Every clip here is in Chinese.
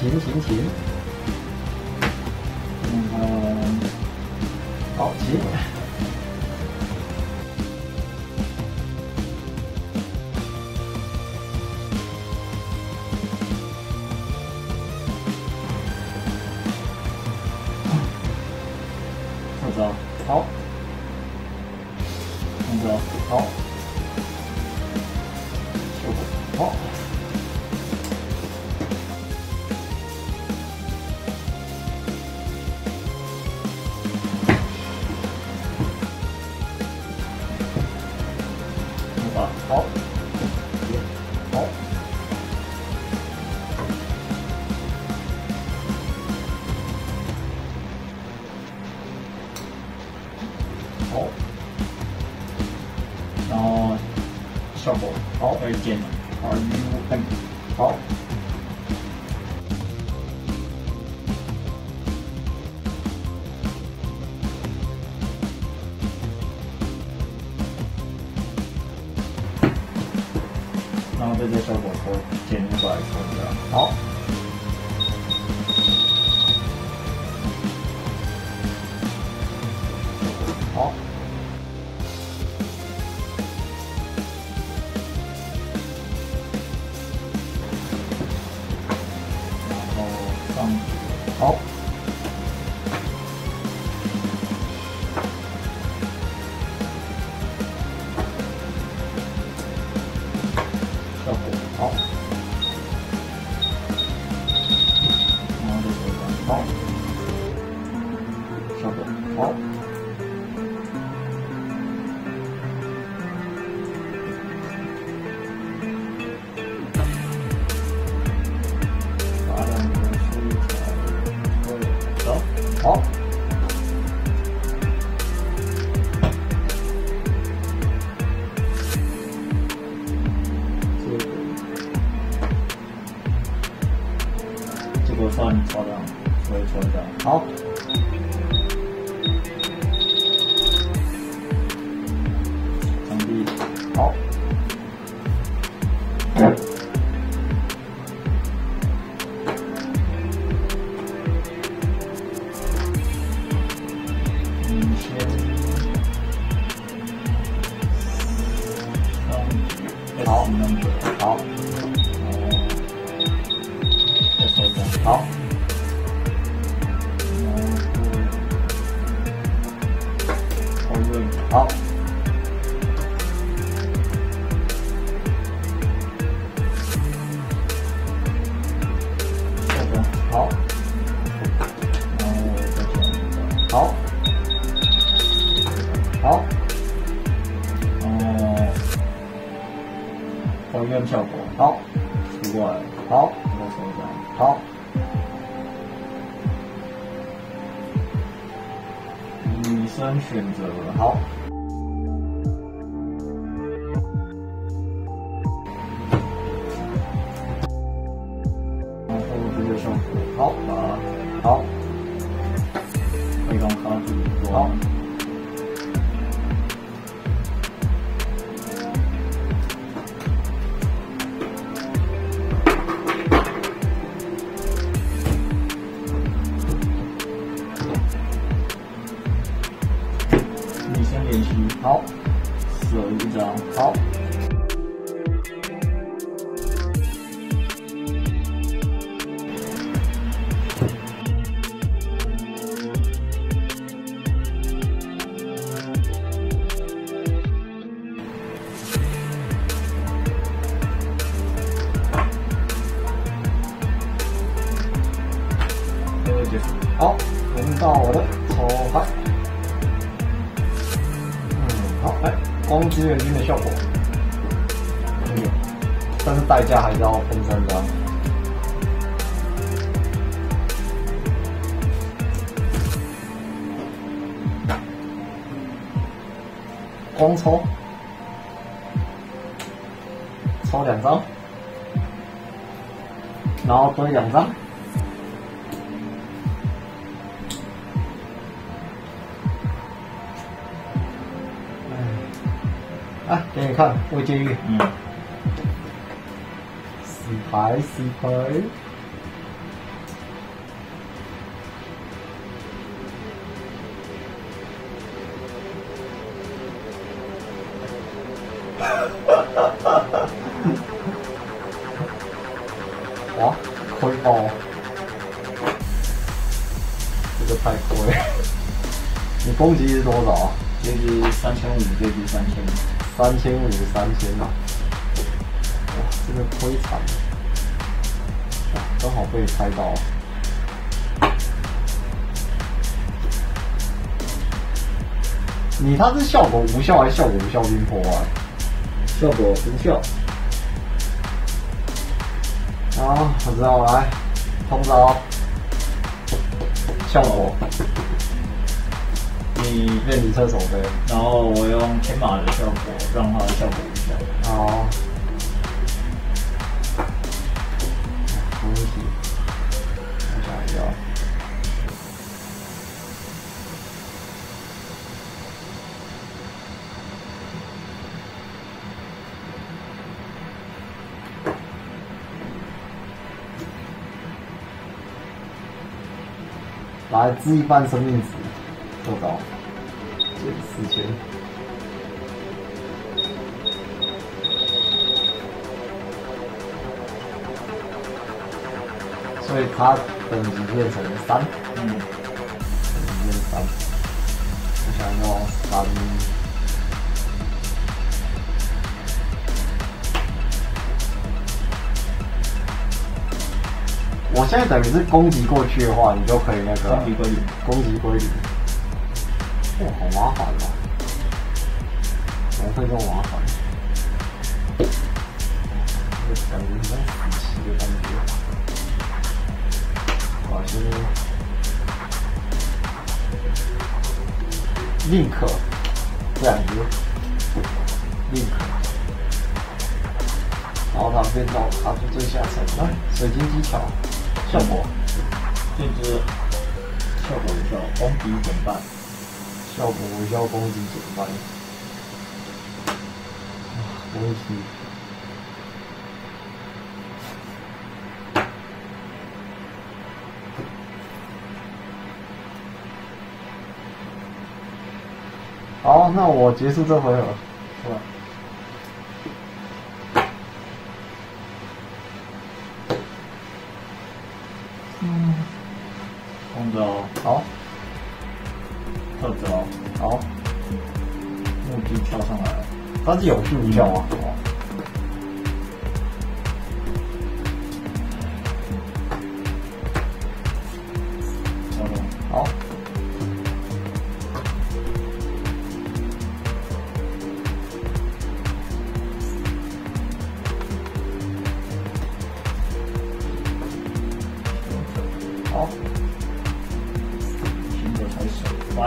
行行行。那个好行。这些效果抽剪出来抽掉，好。好。然后上去，好。效果好。把两个梳起来，走，好。这个这个算漂亮，所以抽一下，好。好，好，再抽一张，好。然后后润，好。这个好，然后再选一个，好，好，还原效果，好，出过来，好，再抽一下，好，女生选择，好。练习，好，射一张，好。这个结束，好，轮到我的抽牌。嗯，好，来，光之元军的效果，但是代价还是要分三张。光抽，抽两张，然后堆两张。啊，给你看，我监狱。嗯。死牌，死牌。哇，亏爆！这个太亏。你攻击是多少？攻击三千五，这局三千五。三千五，三千啊！哇，这个亏惨，刚好被猜到。你他是效果无效还是效果无效兵破坏？效果无效。好，我知道，来，通招，效果。你练你侧手背，然后我用天马的效果让它效果一下。好，来，支一半生命值，多少？减四千。所以它等级变成三，嗯，等级变三。我想要三，我现在等于是攻击过去的话，你就可以那个攻击归零。攻击归零。哇，好麻烦哦！怎么会这么麻烦？这感觉像死棋的感觉。好，先 link 这样子，link，然后它变到卡住最下层，来，水晶技巧，效果，这只效果无效，攻击减半。效果无效攻击减半，没问题。好，那我结束这回合，是吧？嗯，空招，好，特招，好，木击跳上来，它是有序无效吗？哦跳动，好，好，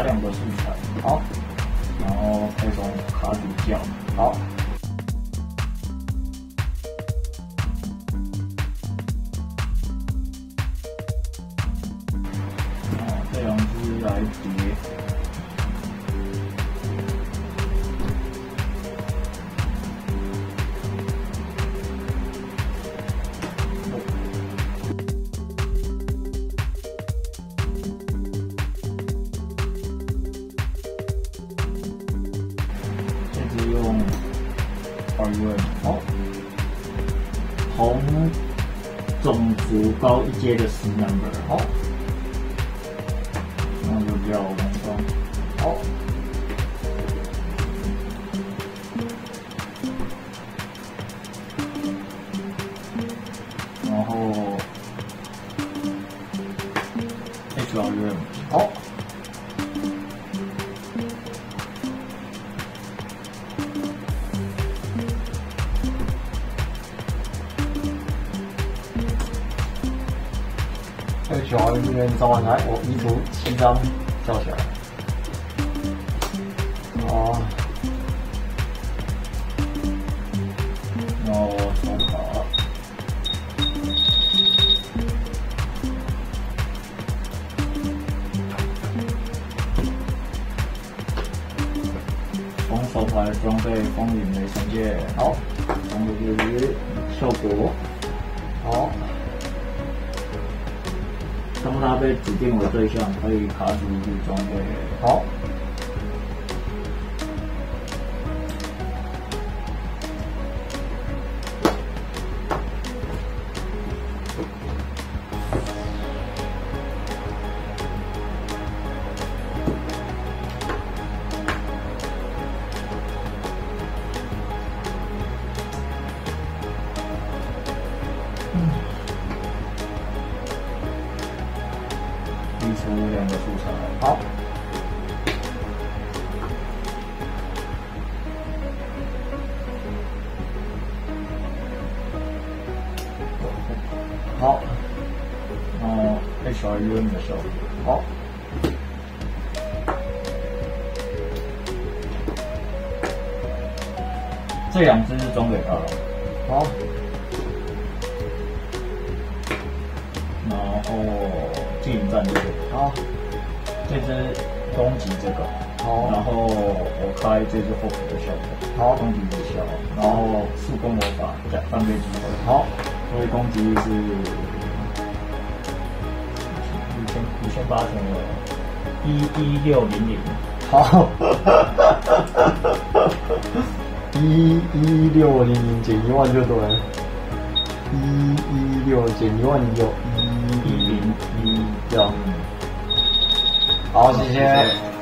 始，发两个素材，好，然后配种卡底教，好，种族高一阶的十 number，好，然后就叫红装。好，然后 H R U M 好。，H R 这边召唤来，我移除七张叫起来。哦，然后抽卡，从手牌装备风云雷神剑，好，看下效果，好。好，然后就是效果，好，当它被指定为对象，可以卡出一具装备。好，好，好，哦，H R U N 的效果。好，这两只是装给他了，好，然后近战这个，好，这只攻击这个，好然后我开这只后补的效果，好。攻击无效，然后速攻魔法加翻倍机会，好，所以攻击是五千五千八千了，一一六零零，好，一一六零零减一万就对了，一一六减一万有一一零一这样。好，谢谢。